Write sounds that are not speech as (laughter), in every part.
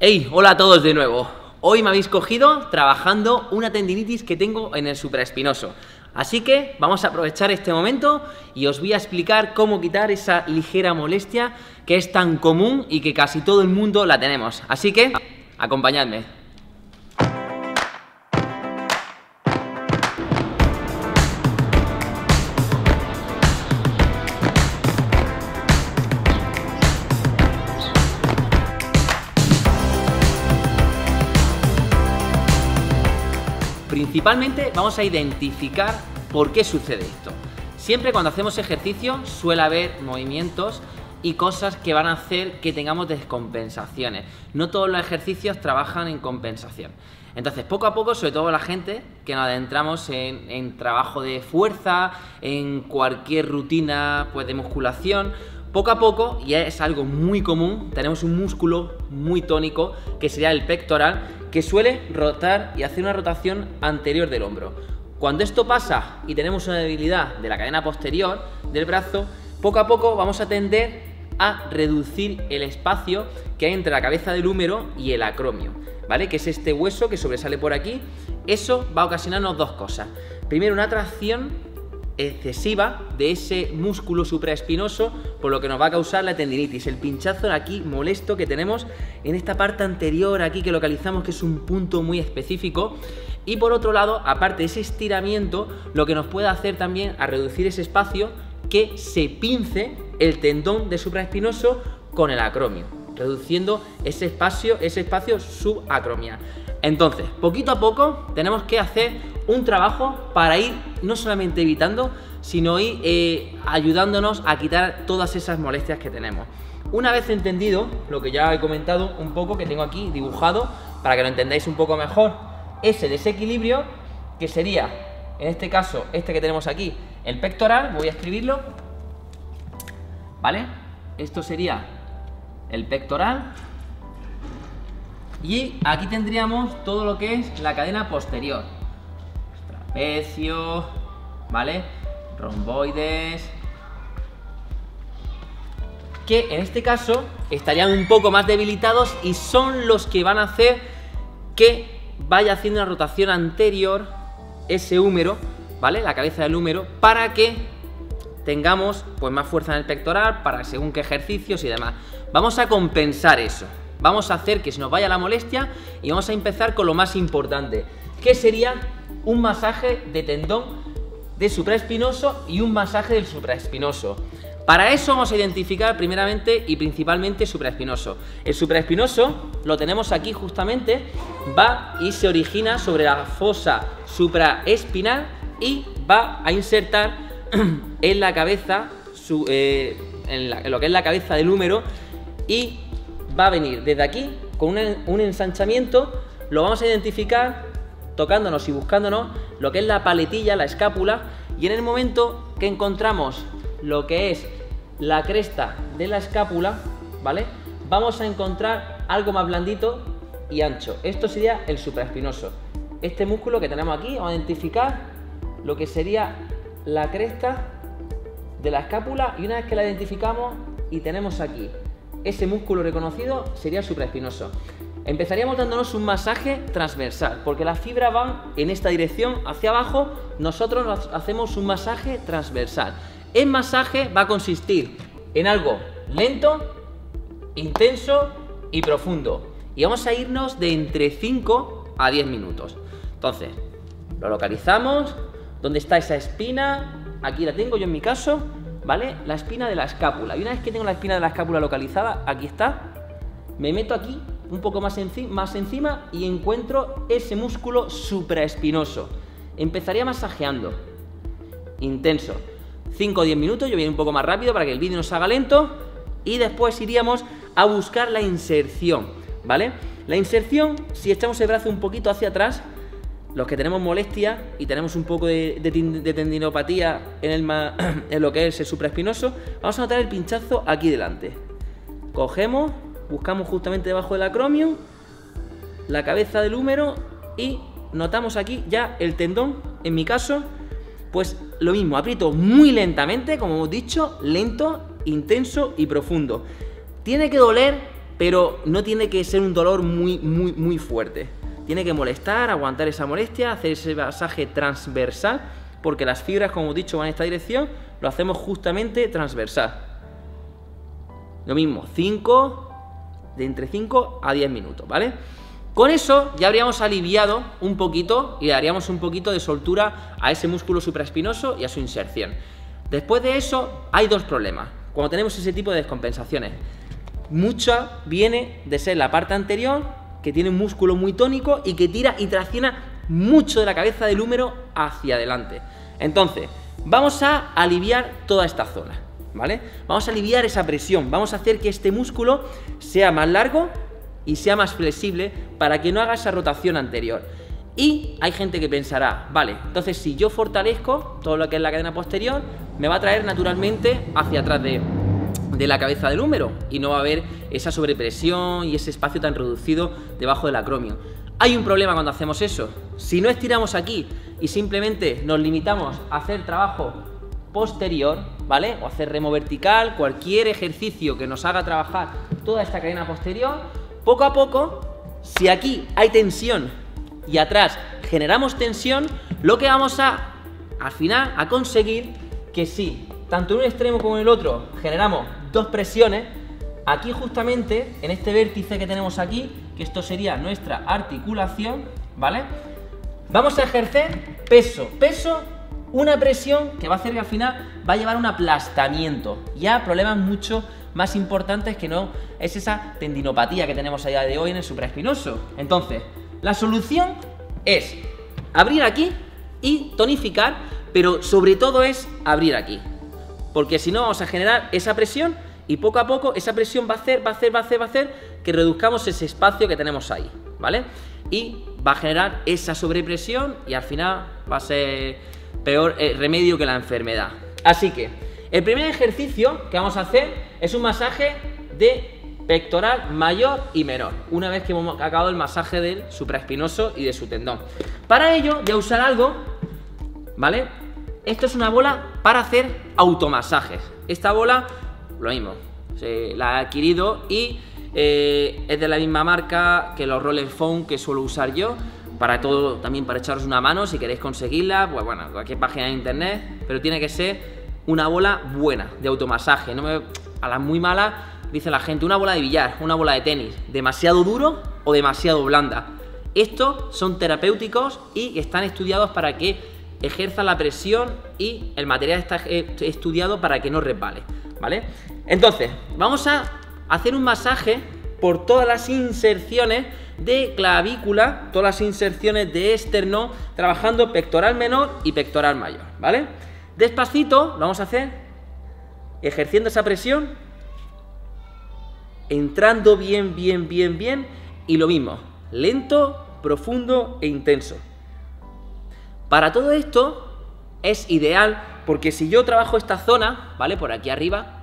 Hey, hola a todos de nuevo. Hoy me habéis cogido trabajando una tendinitis que tengo en el supraespinoso. Así que vamos a aprovechar este momento y os voy a explicar cómo quitar esa ligera molestia que es tan común y que casi todo el mundo la tenemos. Así que, acompañadme. Principalmente vamos a identificar por qué sucede esto. Siempre cuando hacemos ejercicio suele haber movimientos y cosas que van a hacer que tengamos descompensaciones. No todos los ejercicios trabajan en compensación. Entonces, poco a poco, sobre todo la gente que nos adentramos en, trabajo de fuerza, en cualquier rutina pues, de musculación, poco a poco, y es algo muy común, tenemos un músculo muy tónico que sería el pectoral, que suele rotar y hacer una rotación anterior del hombro. Cuando esto pasa y tenemos una debilidad de la cadena posterior del brazo, poco a poco vamos a tender a reducir el espacio que hay entre la cabeza del húmero y el acromio, ¿vale? Que es este hueso que sobresale por aquí. Eso va a ocasionarnos dos cosas. Primero, una tracción excesiva de ese músculo supraespinoso, por lo que nos va a causar la tendinitis, el pinchazo aquí molesto que tenemos en esta parte anterior aquí que localizamos que es un punto muy específico. Y por otro lado, aparte de ese estiramiento, lo que nos puede hacer también a reducir ese espacio que se pince el tendón de supraespinoso con el acromio, reduciendo ese espacio, ese espacio subacromial. Entonces, poquito a poco tenemos que hacer un trabajo para ir no solamente evitando, sino ir eh, ayudándonos a quitar todas esas molestias que tenemos. Una vez entendido lo que ya he comentado un poco, que tengo aquí dibujado, para que lo entendáis un poco mejor, ese desequilibrio, que sería, en este caso, este que tenemos aquí, el pectoral, voy a escribirlo, ¿vale? Esto sería el pectoral, y aquí tendríamos todo lo que es la cadena posterior. Trapecio, ¿vale? Romboides. Que en este caso estarían un poco más debilitados y son los que van a hacer que vaya haciendo una rotación anterior ese húmero, ¿vale? La cabeza del húmero, para que tengamos pues más fuerza en el pectoral para según qué ejercicios y demás. Vamos a compensar eso. Vamos a hacer que se nos vaya la molestia y vamos a empezar con lo más importante, que sería un masaje de tendón de supraespinoso y un masaje del supraespinoso. Para eso vamos a identificar primeramente y principalmente supraespinoso. El supraespinoso lo tenemos aquí justamente, va y se origina sobre la fosa supraespinal y va a insertar (clears throat) en la cabeza, eh, en, lo que es la cabeza del húmero y va a venir desde aquí con un ensanchamiento, lo vamos a identificar tocándonos y buscándonos lo que es la paletilla, la escápula, y en el momento que encontramos lo que es la cresta de la escápula, ¿vale? Vamos a encontrar algo más blandito y ancho. Esto sería el supraespinoso. Este músculo que tenemos aquí, vamos a identificar lo que sería la cresta de la escápula y una vez que la identificamos y tenemos aquí ese músculo reconocido sería el supraespinoso. Empezaríamos dándonos un masaje transversal, porque las fibras van en esta dirección hacia abajo, nosotros hacemos un masaje transversal. El masaje va a consistir en algo lento, intenso y profundo. Y vamos a irnos de entre 5 a 10 minutos. Entonces, lo localizamos, ¿dónde está esa espina? Aquí la tengo yo en mi caso, ¿vale? La espina de la escápula. Y una vez que tengo la espina de la escápula localizada, aquí está, me meto aquí un poco más, encima y encuentro ese músculo supraespinoso. Empezaría masajeando. Intenso. 5 o 10 minutos, yo voy un poco más rápido para que el vídeo no se haga lento. Y después iríamos a buscar la inserción, ¿vale? La inserción, si echamos el brazo un poquito hacia atrás, los que tenemos molestia y tenemos un poco de, tendinopatía en, el, (clears throat) en lo que es el supraespinoso, vamos a notar el pinchazo aquí delante. Cogemos, buscamos justamente debajo del acromio, la cabeza del húmero y notamos aquí ya el tendón, en mi caso, pues lo mismo, aprieto muy lentamente, como hemos dicho, lento, intenso y profundo. Tiene que doler Pero no tiene que ser un dolor muy, muy, muy fuerte. Tiene que molestar, aguantar esa molestia, hacer ese masaje transversal, porque las fibras, como he dicho, van en esta dirección, lo hacemos justamente transversal. Lo mismo, 5, de entre 5 a 10 minutos, ¿vale? Con eso ya habríamos aliviado un poquito y daríamos un poquito de soltura a ese músculo supraespinoso y a su inserción. Después de eso hay dos problemas. Cuando tenemos ese tipo de descompensaciones, mucha viene de ser la parte anterior que tiene un músculo muy tónico y que tira y tracciona mucho de la cabeza del húmero hacia adelante. Entonces, vamos a aliviar toda esta zona, ¿vale? Vamos a aliviar esa presión, vamos a hacer que este músculo sea más largo y sea más flexible para que no haga esa rotación anterior. Y hay gente que pensará, vale, entonces si yo fortalezco todo lo que es la cadena posterior, me va a traer naturalmente hacia atrás de, de la cabeza del húmero y no va a haber esa sobrepresión y ese espacio tan reducido debajo del acromio. Hay un problema cuando hacemos eso. Si no estiramos aquí y simplemente nos limitamos a hacer trabajo posterior, ¿vale? O hacer remo vertical, cualquier ejercicio que nos haga trabajar toda esta cadena posterior, poco a poco, si aquí hay tensión y atrás generamos tensión, lo que vamos a, al final, a conseguir que si tanto en un extremo como en el otro generamos dos presiones, aquí justamente, en este vértice que tenemos aquí, que esto sería nuestra articulación, ¿vale? Vamos a ejercer peso, peso, una presión que va a hacer que al final va a llevar un aplastamiento, ya problemas mucho más importantes que no es esa tendinopatía que tenemos a día de hoy en el supraespinoso. Entonces, la solución es abrir aquí y tonificar, pero sobre todo es abrir aquí. Porque si no vamos a generar esa presión y poco a poco esa presión va a hacer, va a hacer, va a hacer, va a hacer que reduzcamos ese espacio que tenemos ahí, ¿vale? Y va a generar esa sobrepresión y al final va a ser peor eh, remedio que la enfermedad. Así que el primer ejercicio que vamos a hacer es un masaje de pectoral mayor y menor, una vez que hemos acabado el masaje del supraespinoso y de su tendón. Para ello voy a usar algo, ¿vale? Esto es una bola para hacer automasajes. Esta bola, lo mismo, se la he adquirido y eh, es de la misma marca que los Roller Phone que suelo usar yo. Para todo, también para echaros una mano, si queréis conseguirla, pues bueno, cualquier página de internet, pero tiene que ser una bola buena de automasaje. No me, a las muy malas dice la gente, una bola de billar, una bola de tenis, demasiado duro o demasiado blanda. Estos son terapéuticos y están estudiados para que ejerza la presión y el material está eh, estudiado para que no resbale, ¿vale? Entonces, vamos a hacer un masaje por todas las inserciones de clavícula, todas las inserciones de externo, trabajando pectoral menor y pectoral mayor, ¿vale? Despacito lo vamos a hacer ejerciendo esa presión, entrando bien, bien, bien, bien y lo mismo, lento, profundo e intenso. Para todo esto es ideal porque si yo trabajo esta zona, ¿vale? Por aquí arriba,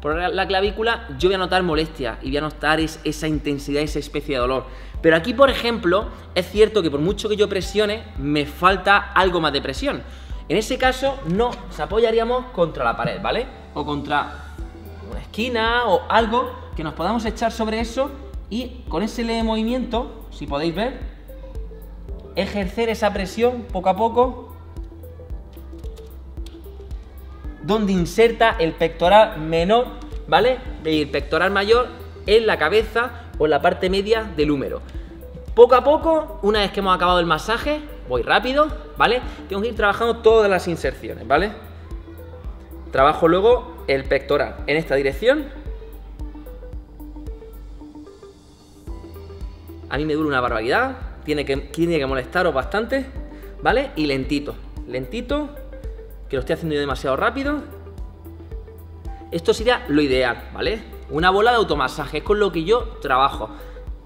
por la clavícula, yo voy a notar molestia y voy a notar esa intensidad, esa especie de dolor. Pero aquí, por ejemplo, es cierto que por mucho que yo presione, me falta algo más de presión. En ese caso, no, se apoyaríamos contra la pared, ¿vale? O contra una esquina o algo que nos podamos echar sobre eso y con ese leve movimiento, si podéis ver, ejercer esa presión poco a poco donde inserta el pectoral menor, ¿vale? El pectoral mayor en la cabeza o en la parte media del húmero. Poco a poco, una vez que hemos acabado el masaje, voy rápido, ¿vale? Tengo que ir trabajando todas las inserciones, ¿vale? Trabajo luego el pectoral en esta dirección. A mí me dura una barbaridad, tiene que, tiene que molestaros bastante, ¿vale? Y lentito, lentito, que lo estoy haciendo demasiado rápido. Esto sería lo ideal, ¿vale? Una bola de automasaje, es con lo que yo trabajo.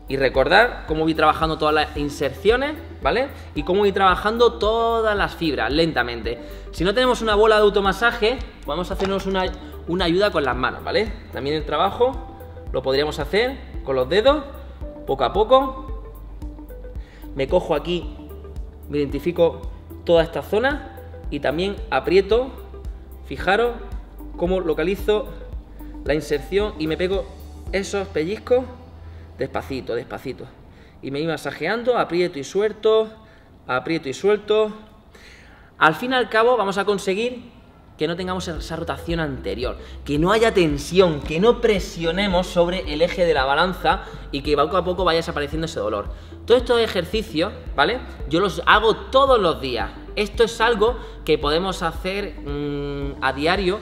Y recordar cómo voy trabajando todas las inserciones, ¿vale? Y cómo voy trabajando todas las fibras lentamente. Si no tenemos una bola de automasaje, vamos a hacernos una, una ayuda con las manos, ¿vale? También el trabajo lo podríamos hacer con los dedos, poco a poco. Me cojo aquí, me identifico toda esta zona y también aprieto, fijaros cómo localizo la inserción y me pego esos pellizcos despacito, despacito. Y me voy masajeando, aprieto y suelto, aprieto y suelto. Al fin y al cabo vamos a conseguir que no tengamos esa rotación anterior, que no haya tensión, que no presionemos sobre el eje de la balanza y que poco a poco vaya desapareciendo ese dolor. Todos estos ejercicios, ¿vale? Yo los hago todos los días. Esto es algo que podemos hacer mm, a diario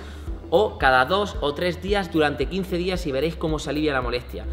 o cada dos o tres días durante 15 días y veréis cómo se alivia la molestia.